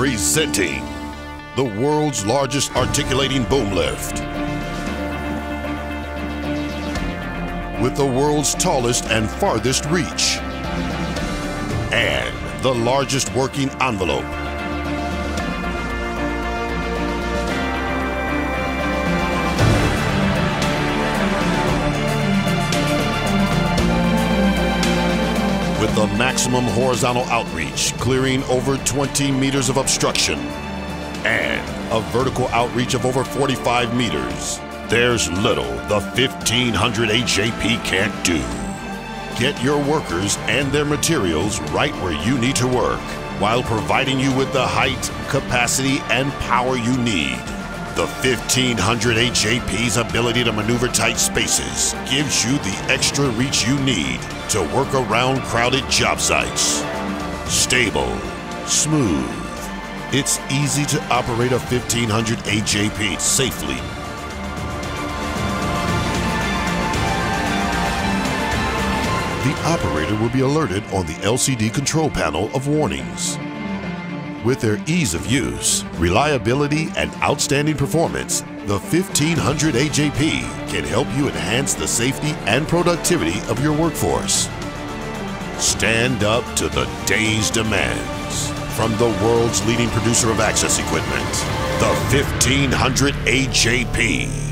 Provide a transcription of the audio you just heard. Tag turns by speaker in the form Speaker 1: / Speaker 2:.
Speaker 1: Presenting the world's largest articulating boom lift. With the world's tallest and farthest reach. And the largest working envelope. With the maximum horizontal outreach, clearing over 20 meters of obstruction, and a vertical outreach of over 45 meters. There's little the 1500 AJP can't do. Get your workers and their materials right where you need to work while providing you with the height, capacity, and power you need. The 1500 AJP's ability to maneuver tight spaces gives you the extra reach you need to work around crowded job sites. Stable, smooth. It's easy to operate a 1500 AJP safely. The operator will be alerted on the LCD control panel of warnings. With their ease of use, reliability, and outstanding performance, the 1500 AJP can help you enhance the safety and productivity of your workforce. Stand up to the day's demands. From the world's leading producer of access equipment, the 1500 AJP.